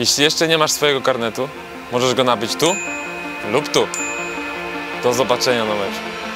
Jeśli jeszcze nie masz swojego karnetu, możesz go nabyć tu lub tu. Do zobaczenia na meczu.